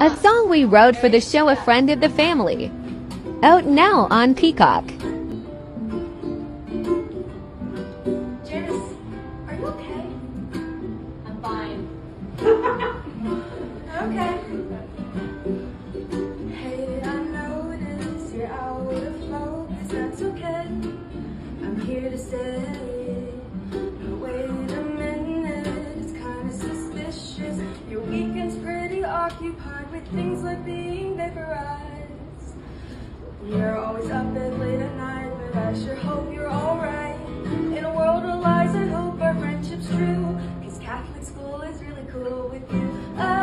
A song we wrote for the show A Friend of the Family. Out now on Peacock. Are you okay? I'm fine. Okay. Hey, I notice you're out of focus, that's okay. I'm here to say, wait a minute, it's kinda suspicious. Your weekend's pretty occupied with things like being vaporized. You're always up and late at night, but I sure hope you're alright. In a world of lies, I hope our friendship's true. Cause Catholic school is really cool with you. Oh,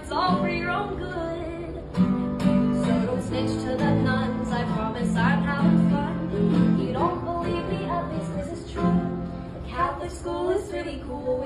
it's all for your own Good. So don't snitch to the nuns, I promise I'm having fun. You don't believe me, at least this is true. The Catholic school is pretty cool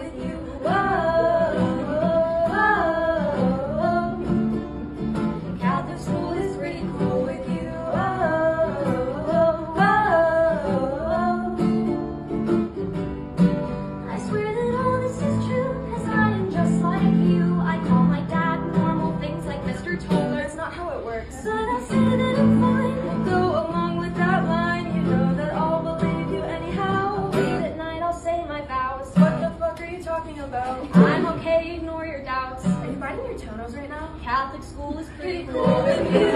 it works. But I say that I'm fine. Go along with that line, you know that I'll believe you anyhow. Late at night I'll say my vows. What the fuck are you talking about? I'm okay, ignore your doubts. Are you biting your toenails right now? Catholic school is pretty Cool cool. with you.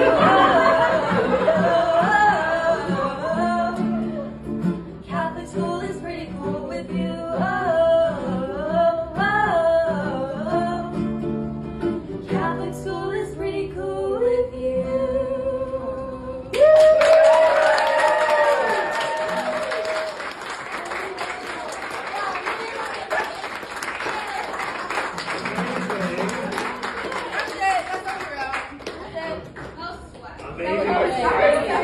Catholic school is pretty cool with you. Catholic school is pretty cool Amém.